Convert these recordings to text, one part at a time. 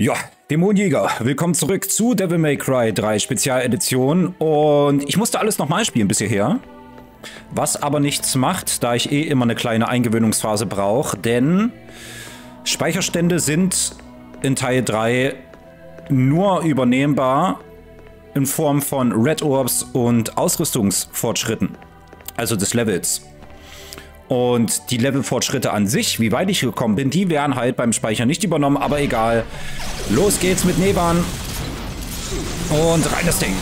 Ja, Dämonjäger, willkommen zurück zu Devil May Cry 3 Spezialedition und ich musste alles nochmal spielen bis hierher. Was aber nichts macht, da ich eh immer eine kleine Eingewöhnungsphase brauche, denn Speicherstände sind in Teil 3 nur übernehmbar in Form von Red Orbs und Ausrüstungsfortschritten, also des Levels. Und die Levelfortschritte an sich, wie weit ich gekommen bin, die werden halt beim Speichern nicht übernommen, aber egal. Los geht's mit Neban. Und rein das Ding.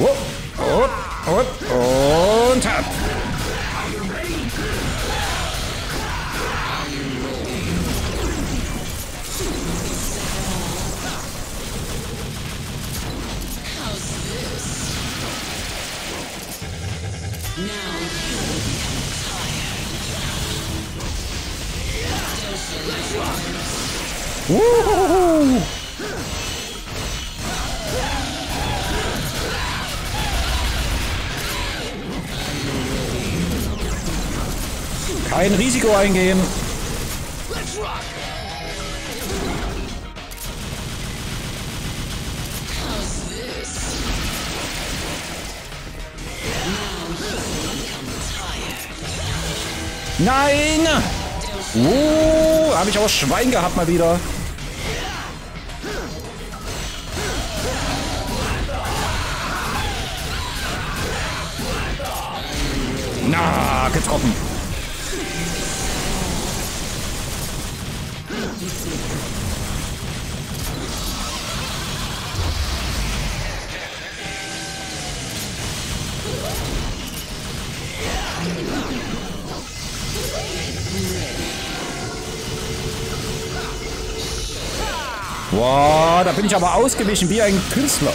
Whoop, whoop, whoop, on top. Woo! Kein Risiko eingehen. Nein! Uh, habe ich auch Schwein gehabt mal wieder. Na, getroffen. Boah, da bin ich aber ausgewichen wie ein Künstler.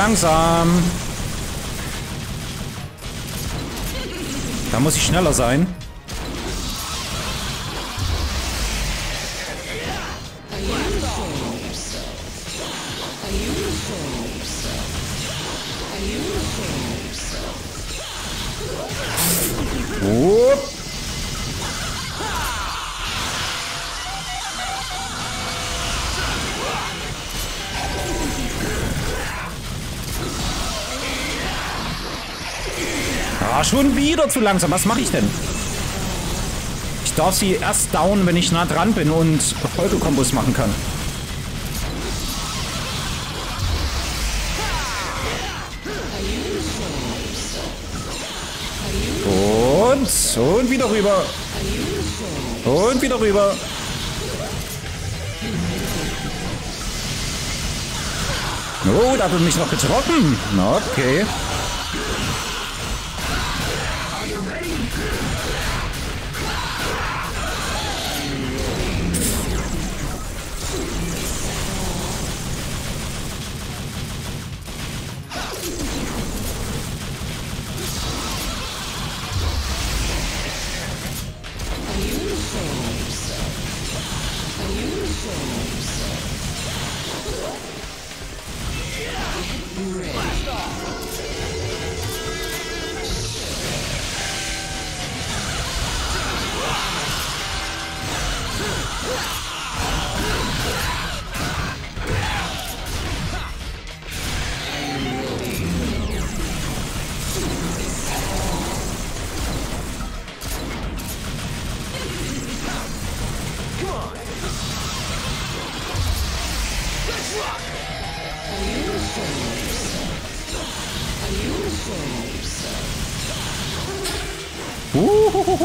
Langsam. Da muss ich schneller sein. Wieder zu langsam. Was mache ich denn? Ich darf sie erst down, wenn ich nah dran bin und Folgekombos machen kann. Und, und wieder rüber. Und wieder rüber. Oh, da hat mich noch getroffen. Okay.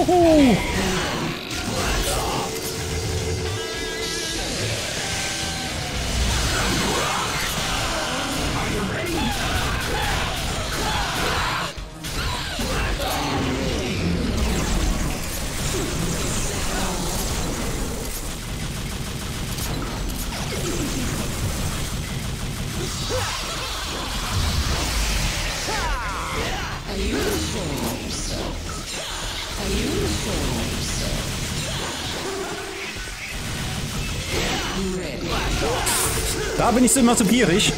Oh! Da bin ich so immer so gierig.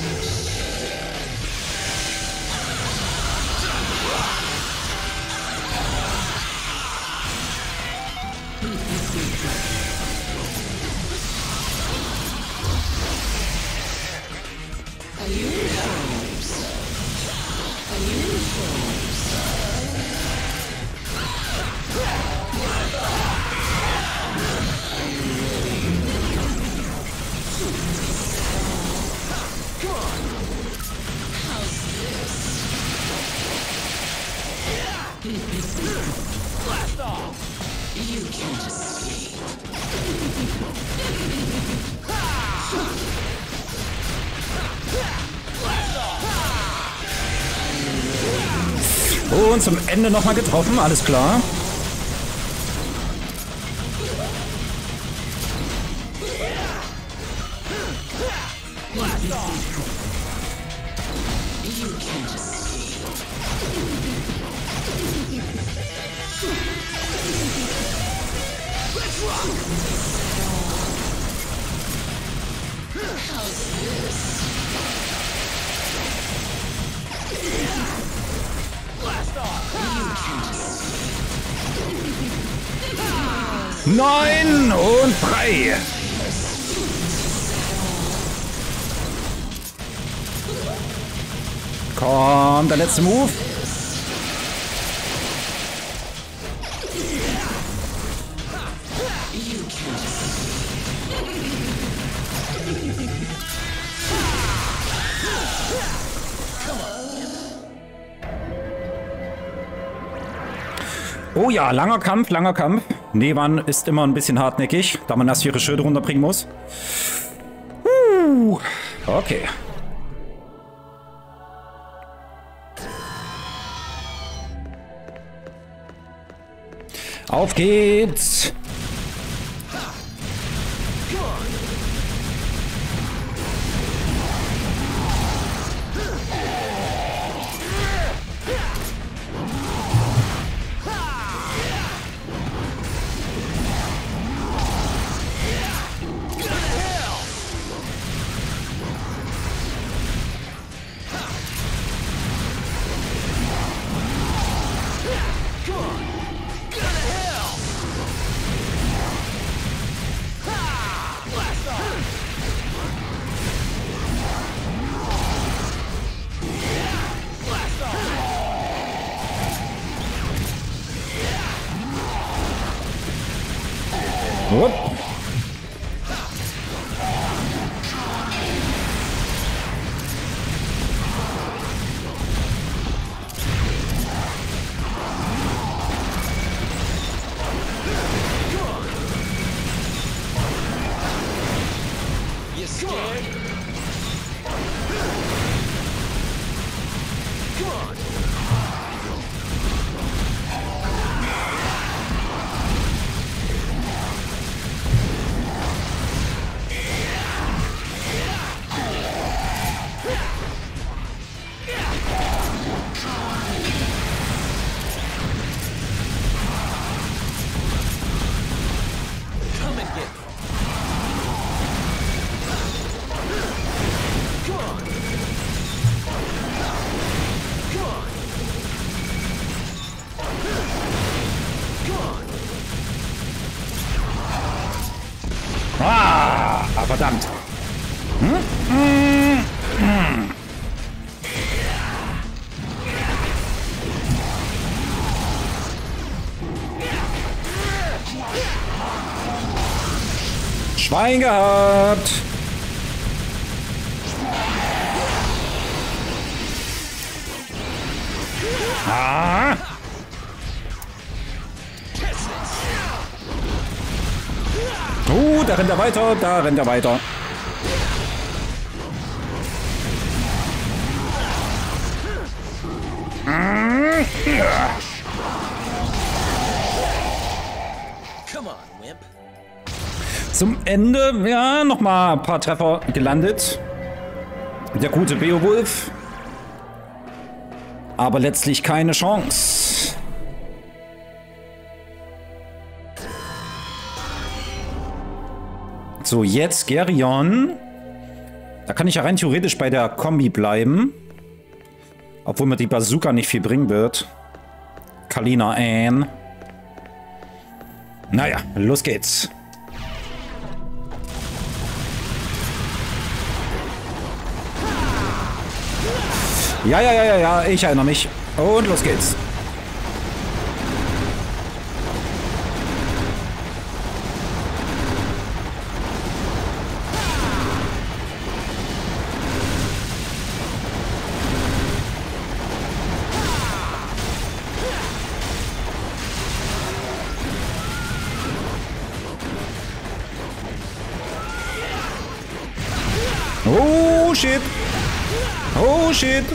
Und zum Ende nochmal getroffen, alles klar. 3. Komm, der letzte Move. Oh ja, langer Kampf, langer Kampf. Nevan ist immer ein bisschen hartnäckig, da man erst ihre Schilde runterbringen muss. Uh, okay. Auf geht's! Whoop. Schwein gehabt. Ah. Oh, da rennt er weiter, da rennt er weiter. Zum Ende, ja, nochmal ein paar Treffer gelandet. Der gute Beowulf. Aber letztlich keine Chance. So, jetzt Gerion. Da kann ich ja rein theoretisch bei der Kombi bleiben. Obwohl mir die Bazooka nicht viel bringen wird. Kalina Ann. Naja, los geht's. Ja, ja, ja, ja, ja, ich erinnere mich. Und los geht's. Oh shit! Oh shit!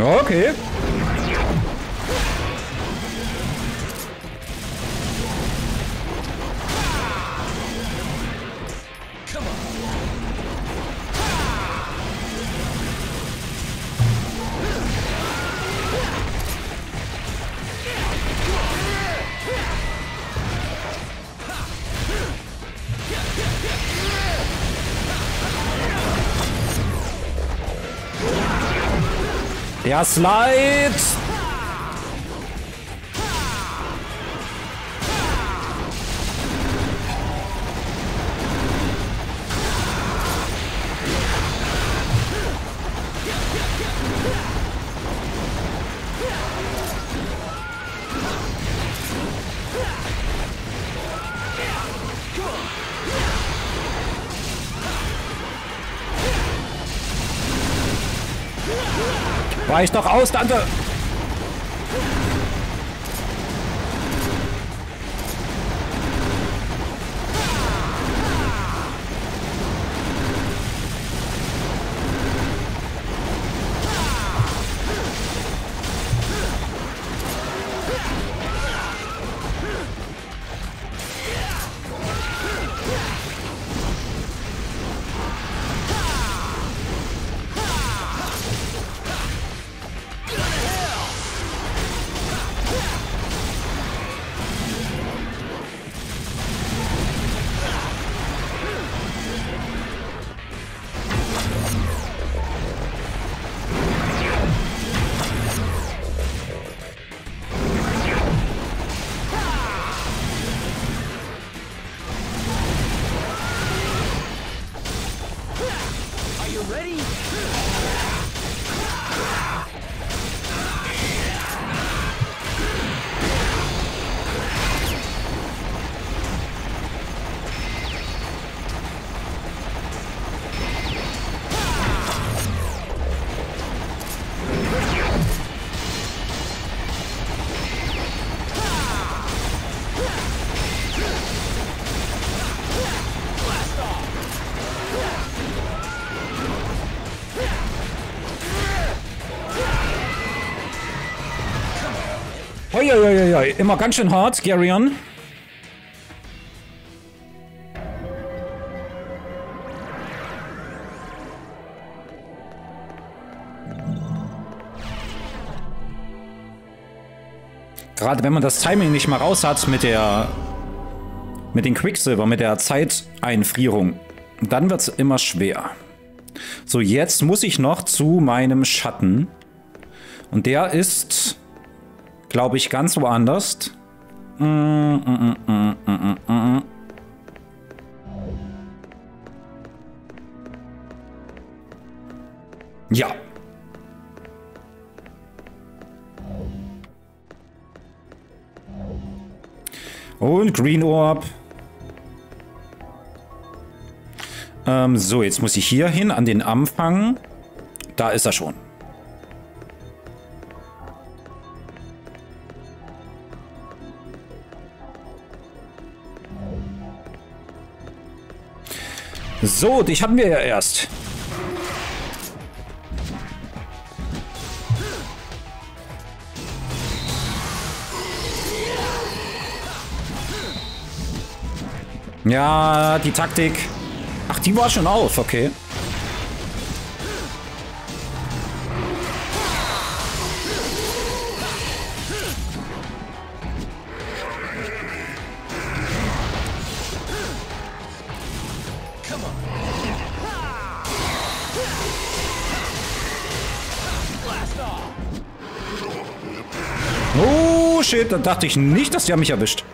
Okay. Der Slide. Weich doch aus, Dante! Uiuiuiui, immer ganz schön hart, Garion. Gerade wenn man das Timing nicht mal raus hat mit der mit den Quicksilver, mit der Zeiteinfrierung, dann wird es immer schwer. So, jetzt muss ich noch zu meinem Schatten. Und der ist, glaube ich, ganz woanders. Mm, mm, mm, ja. Und Green Orb. Ähm, so, jetzt muss ich hier hin an den Anfang. Da ist er schon. So, dich hatten wir ja erst. Ja, die Taktik. Ach, die war schon auf, okay. Oh shit, da dachte ich nicht, dass der mich erwischt.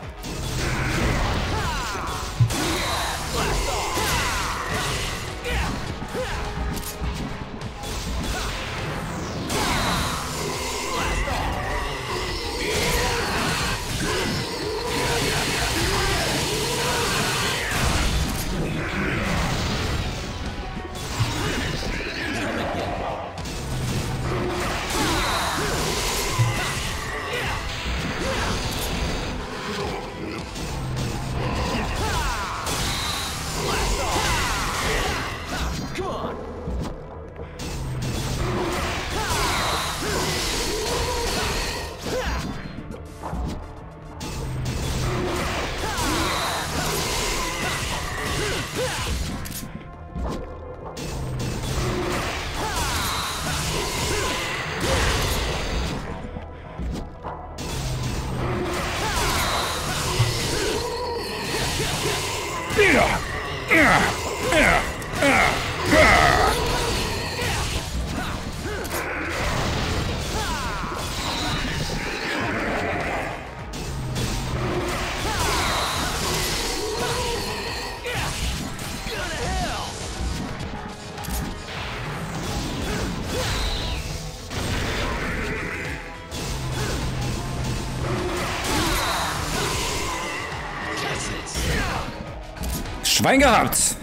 Schwein gehabt.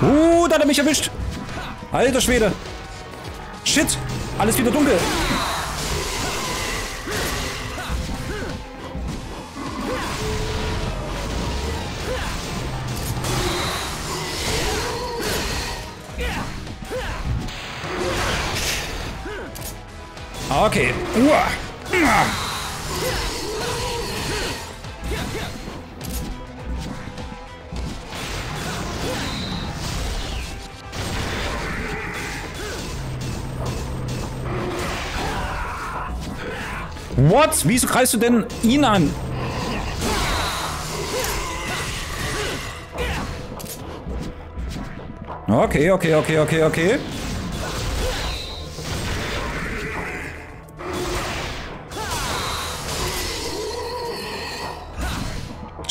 Uh, da hat er mich erwischt. Alter Schwede. Shit. Alles wieder dunkel. Okay. Uah. What? Wieso greifst du denn ihn an? Okay, okay, okay, okay, okay.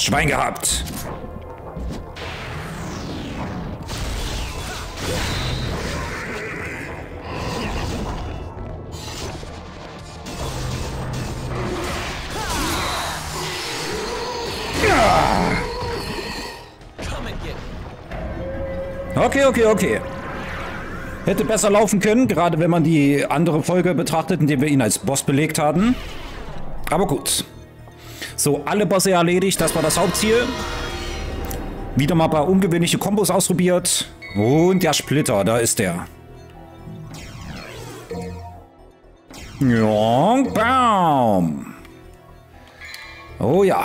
Schwein gehabt. Okay, okay, okay. Hätte besser laufen können, gerade wenn man die andere Folge betrachtet, in der wir ihn als Boss belegt haben. Aber gut. So, alle Bosse erledigt, das war das Hauptziel. Wieder mal ein paar ungewöhnliche Kombos ausprobiert. Und der Splitter, da ist der. Ja, bam. Oh ja.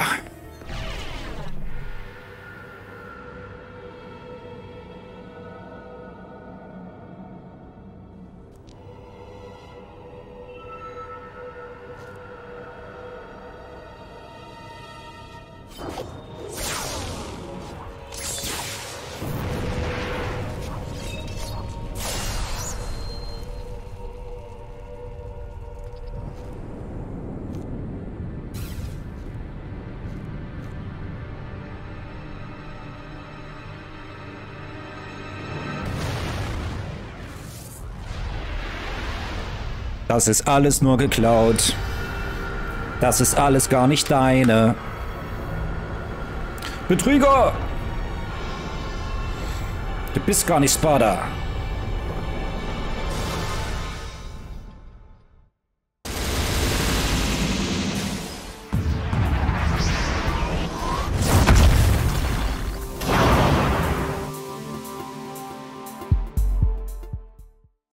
Das ist alles nur geklaut. Das ist alles gar nicht deine. Betrüger! Du bist gar nicht Sparta.